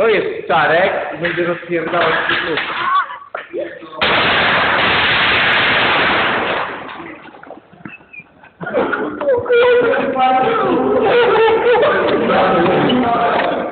To jest czarek i będzie rozpierdalać wszystko. Oh,